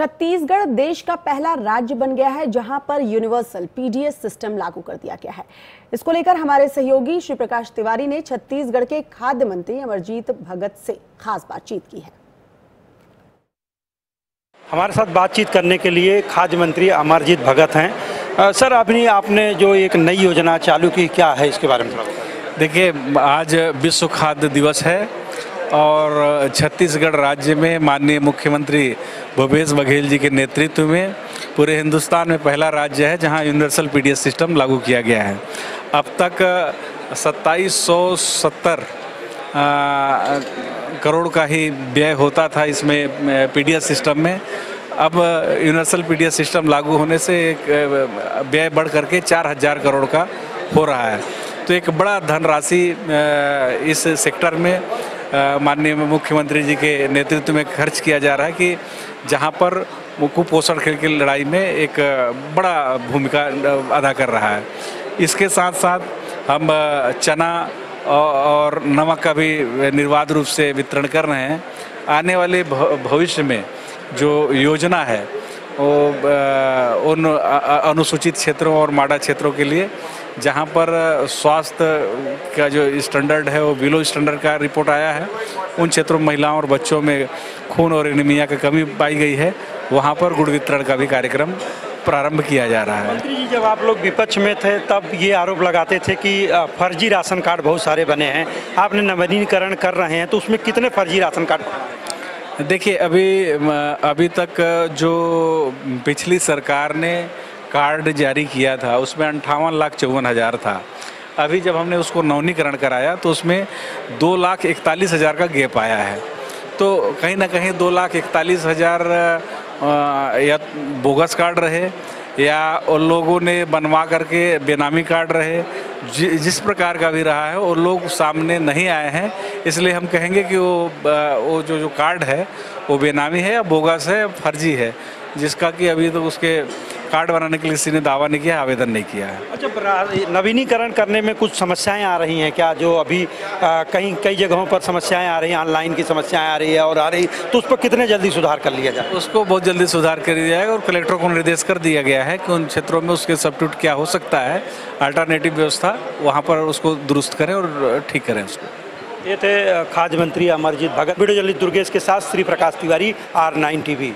छत्तीसगढ़ देश का पहला राज्य बन गया है जहाँ पर यूनिवर्सल पीडीएस सिस्टम लागू कर दिया गया है। इसको लेकर हमारे सहयोगी श्री प्रकाश तिवारी ने छत्तीसगढ़ के खाद्य मंत्री अमरजीत भगत से खास बातचीत की है। हमारे साथ बातचीत करने के लिए खाद्य मंत्री अमरजीत भगत हैं। सर अभी आपने जो एक नई योजना चालू की क्या है इसके बारे में थोड़ा देखिए आज विश्व खाद्य दिवस है। और छत्तीसगढ़ राज्य में माननीय मुख्यमंत्री भूपेश बघेल जी के नेतृत्व में पूरे हिंदुस्तान में पहला राज्य है जहाँ यूनिवर्सल पीडीएस सिस्टम लागू किया गया है। अब तक सत्ताईस सौ सत्तर करोड़ का ही व्यय होता था इसमें पीडीएस सिस्टम में। अब यूनिवर्सल पीडीएस सिस्टम लागू होने से एक व्यय बढ़ करके चार हज़ार करोड़ का हो रहा है। तो एक बड़ा धनराशि इस सेक्टर में माननीय मुख्यमंत्री जी के नेतृत्व में खर्च किया जा रहा है कि जहाँ पर कुपोषण खेल की लड़ाई में एक बड़ा भूमिका अदा कर रहा है। इसके साथ साथ हम चना और नमक का भी निर्बाध रूप से वितरण कर रहे हैं। आने वाले भविष्य में जो योजना है वो उन अनुसूचित क्षेत्रों और माडा क्षेत्रों के लिए, जहाँ पर स्वास्थ्य का जो स्टैंडर्ड है, वो बिलो स्टैंडर्ड का रिपोर्ट आया है, उन क्षेत्रों में महिलाओं और बच्चों में खून और एनीमिया की कमी पाई गई है, वहाँ पर गुड़ वितरण का भी कार्यक्रम प्रारंभ किया जा रहा है। मंत्री जी, जब आप लोग विपक्ष में थे, तब ये आरोप लगाते थे कि फर्जी राशन कार्ड बहुत सारे बने हैं, आपने नवीनीकरण कर रहे हैं तो उसमें कितने फर्जी राशन कार्ड? देखिए, अभी अभी तक जो पिछली सरकार ने कार्ड जारी किया था, उसमें अंठावन लाख चौवन हज़ार था। अभी जब हमने उसको नवीनीकरण कराया तो उसमें दो लाख इकतालीस हज़ार का गैप आया है। तो कहीं ना कहीं दो लाख इकतालीस हज़ार या बोगस कार्ड रहे, या उन लोगों ने बनवा करके बेनामी कार्ड रहे जिस प्रकार का भी रहा है और लोग सामने नहीं आए हैं, इसलिए हम कहेंगे कि वो वो जो जो कार्ड है, वो बेनामी है या बोगस है फर्जी है, जिसका कि अभी तो उसके कार्ड बनाने के लिए किसी ने दावा नहीं किया आवेदन नहीं किया है। अच्छा नवीनीकरण करने में कुछ समस्याएँ आ रही हैं क्या? जो अभी अ, कहीं कई जगहों पर समस्याएँ आ रही हैं ऑनलाइन की समस्याएँ आ रही है और आ रही तो उस पर कितने जल्दी सुधार कर लिया जाए? उसको बहुत जल्दी सुधार कर दिया जाएगा और कलेक्टर को निर्देश कर दिया गया है कि उन क्षेत्रों में उसके सब्सिट्यूट क्या हो सकता है। अल्टरनेटिव व्यवस्था वहाँ पर उसको दुरुस्त करें और ठीक करें उसको। ये थे खाद्य मंत्री अमरजीत भगत। वीडियो जर्नलिस्ट दुर्गेश के साथ Shri Prakash Tiwari R nine TV.